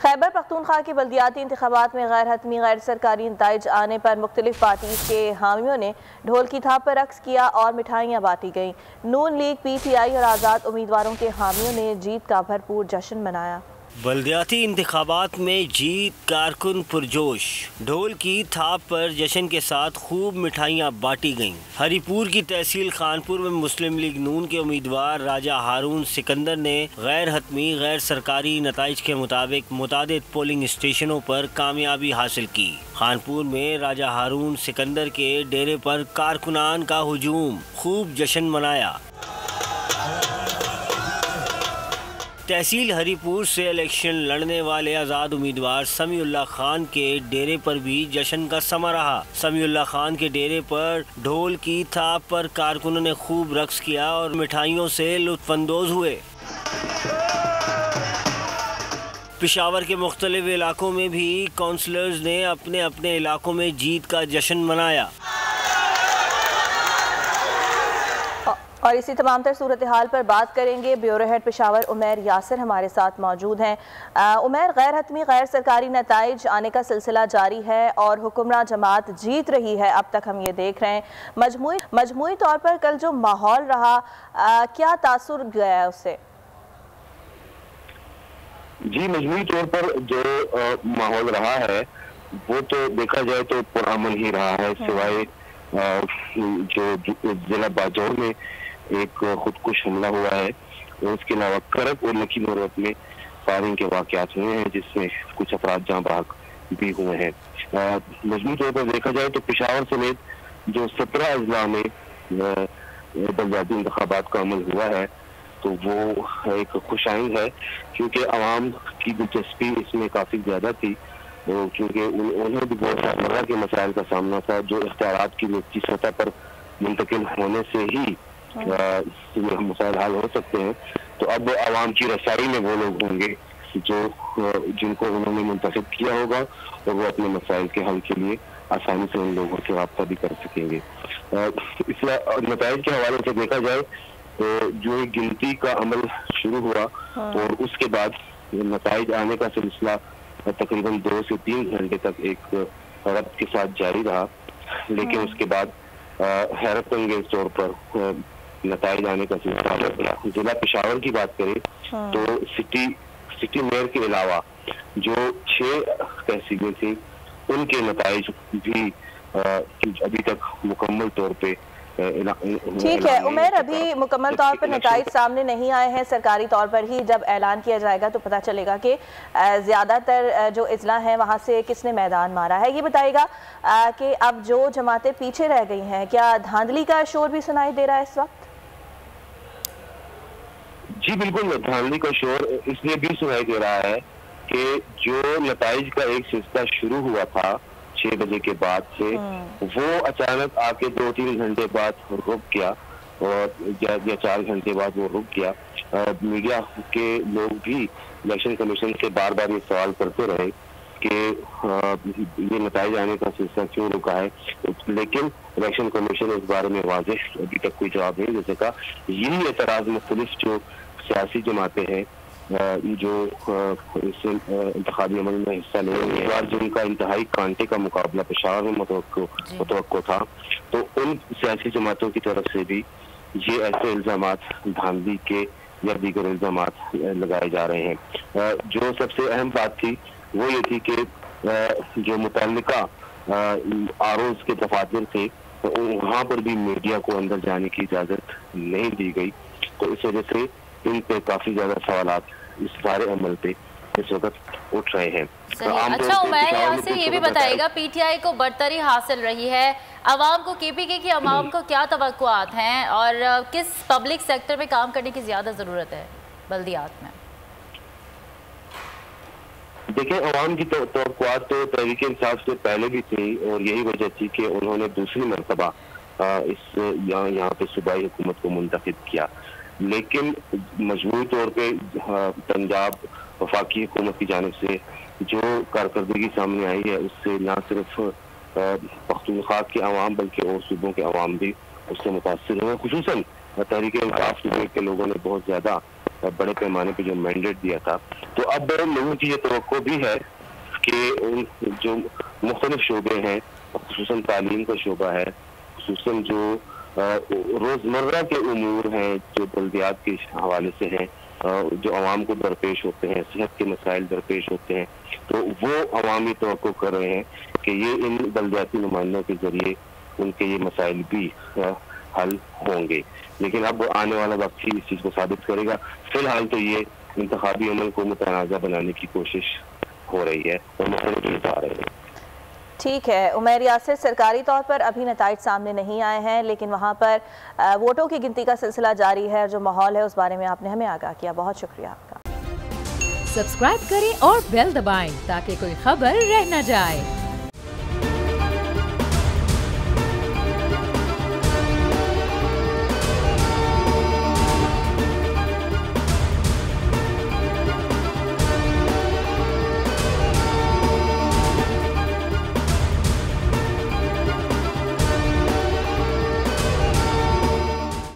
खैबर पख्तूनख्वा के बल्दियाती इंतबात में गैर हतमी गैर सरकारी नतज आने पर मुख्तलिफ़ पार्टी के हामियों ने ढोल की थाप पर रक्स किया और मिठाइयाँ बांटी गईं। Noon league P T I और आज़ाद उम्मीदवारों के हामियों ने जीत का भरपूर जश्न मनाया। बल्दियाती इंतबात में जीत, कारकुन, पुरजोश। ढोल की थाप पर जश्न के साथ खूब मिठाइयाँ बांटी गईं। हरीपुर की तहसील खानपुर में मुस्लिम लीग नून के उम्मीदवार राजा हारून सिकंदर ने गैर हतमी, गैर सरकारी नतज के मुताबिक मुतद पोलिंग स्टेशनों पर कामयाबी हासिल की। खानपुर में राजा हारून सिकंदर के डेरे पर कारकुनान का हजूम, खूब जश्न मनाया। तहसील हरीपुर से इलेक्शन लड़ने वाले आज़ाद उम्मीदवार समीउल्ला खान के डेरे पर भी जश्न का समा रहा। समीउल्ला खान के डेरे पर ढोल की थाप पर कारकुनों ने खूब रक्स किया और मिठाइयों से लुत्फानंदोज हुए। पिशावर के मुख्तलिफ़ इलाकों में भी काउंसलर्स ने अपने अपने इलाकों में जीत का जश्न मनाया। और इसी तमाम तर सूरत हाल पर बात करेंगे। ब्यूरो हेड पेशावर उमेर यासर हमारे साथ मौजूद हैं। उमेर गैर हतमी गैर सरकारी नतज आने का सिलसिला जारी है और हुक्मरान जमात जीत रही है। अब तक हम ये देख रहे हैं मजमू मजमू तौर पर कल जो माहौल रहा आ, क्या तासुर गया उससे? जी मजमू तौर पर जो माहौल रहा है वो तो देखा जाए तो पुरामन ही रहा है। हम्म। सिवाय जो जिला बाजौर में एक खुदकुश हमला हुआ है और उसके अलावा करक और लकी नौरत में फायरिंग के वाकत हुए हैं, जिसमें कुछ अफराद जहाँ भाग भी हुए हैं। मजमू तौर पर देखा जाए तो पिशावर समेत जो सत्रह अजला में बलदादी इंतबात का अमल हुआ है तो वो एक खुशाइन है, क्योंकि आवाम की दिलचस्पी इसमें काफ़ी ज़्यादा थी क्योंकि उन्हें भी बहुत सारा के मसाइल का सामना था, जो इख्तियार की निजी सतह पर मुंतकिल होने से ही मसाइल हल हो सकते हैं तो अब आवाम की रसाई में वो लोग होंगे जो जिनको उन्होंने मुंतखब किया होगा और वो अपने मसाइल के हल के लिए आसानी से उन लोगों से रबता भी कर सकेंगे इसलिए नतज के हवाले से देखा जाए तो जो गिनती का अमल शुरू हुआ हाँ। और उसके बाद नतज आने का सिलसिला तकरीबन दो से तीन घंटे तक एक रब्त के साथ जारी रहा लेकिन हाँ। उसके बाद हैरत अंगेज तौर पर नतज आने का सिलसिला जिला पिशावर की बात करें हाँ। तो सिटी सिटी मेयर के अलावा जो छह तहसीलें थी उनके नतज भी अभी तक मुकम्मल तौर पे ठीक है उमेर अभी मुकम्मल तौर पर नतज सामने नहीं आए हैं सरकारी तौर पर ही जब ऐलान किया जाएगा तो पता चलेगा कि ज़्यादातर जो अजला हैं वहाँ से किसने मैदान मारा है। ये बताएगा कि अब जो जमातें पीछे रह गई हैं क्या धांधली का शोर भी सुनाई दे रहा है इस वक्त? जी बिल्कुल धांधली का शोर इसलिए भी सुनाई दे रहा है कि जो नतज का एक सिलसिला शुरू हुआ था छह बजे के बाद से हाँ। वो अचानक आके दो तीन घंटे बाद रुक गया और या चार घंटे बाद वो रुक गया। मीडिया के लोग भी इलेक्शन कमीशन से बार बार ये सवाल करते रहे कि ये नतज आने का सिलसिला क्यों रुका है? लेकिन इलेक्शन कमीशन इस बारे में वाजह अभी तक कोई जवाब नहीं दे सका। यही एतराज़ मुख्तलिफ़ जो सियासी जमातें हैं जो इस इंतबी अमल में हिस्सा ले रहे हैं। जिनका इंतहाई कांटे का मुकाबला पेशावर में मुतव था तो उन सियासी जमातों की तरफ़ से भी ये ऐसे इल्ज़ाम धांधली के या दीगर इल्ज़ाम लगाए जा रहे हैं। जो सबसे अहम बात थी वो ये थी कि जो मुतल आरोज के दफातर थे तो वहाँ पर भी मीडिया को अंदर जाने की इजाज़त नहीं दी गई। तो इस वजह से इन पे काफ़ी ज़्यादा सवाल इस सारे अमल पे इस वक्त उठ रहे हैं। तो अच्छा उमैर यहाँ से ये भी बताएगा पीटीआई को बढ़तरी हासिल रही है। आवाम को केपीके की आवाम को क्या तो हैं और किस पब्लिक सेक्टर में काम करने की ज़्यादा ज़रूरत है बल्दियात में? देखिए अवाम की तो, तो, तो तहरीक इंसाफ से पहले भी थी और यही वजह थी कि उन्होंने दूसरी मरतबा इस यहाँ यहाँ पे सूबाई हुकूमत को मुंतखब किया। लेकिन मज़बूत तौर पर पंजाब वफाकी हुकूमत की जानब से जो कारकर्दगी सामने आई है, उससे न सिर्फ़ पख्तूनख्वा के अवाम बल्कि और सूबों के अवाम भी उससे मुतासर हुए खसूस तहरीक इंसाफ के लोगों ने बहुत ज़्यादा बड़े पैमाने पर जो मैंडेट दिया था। तो अब लोगों की ये तो भी है कि उन जो मुख्तलिफ़ शोबे हैं खसूस तालीम का शोबा है खसूस जो रोज़मर्रा के उमूर हैं जो बल्दियात के हवाले से हैं जो आवाम को दरपेश होते हैं, सेहत के मसाइल दरपेश होते हैं तो वो अवामी तो कर रहे हैं कि ये इन बल्दियाती नुमाइंदों के ज़रिए उनके ये मसाइल भी हल होंगे। लेकिन अब आने वाला वक्त ही इस चीज़ को साबित करेगा। फ़िलहाल तो ये इंतबी अमल को मुतनाज़ा बनाने की कोशिश हो रही है और मुख्तलिफ़ आ रहे हैं। ठीक है। उमेर यासिर, सरकारी तौर पर अभी नतज सामने नहीं आए हैं, लेकिन वहाँ पर वोटों की गिनती का सिलसिला जारी है जो माहौल है उस बारे में आपने हमें आगाह किया। बहुत शुक्रिया आपका। सब्सक्राइब करें और बेल दबाएँ ताकि कोई खबर रह न जाए।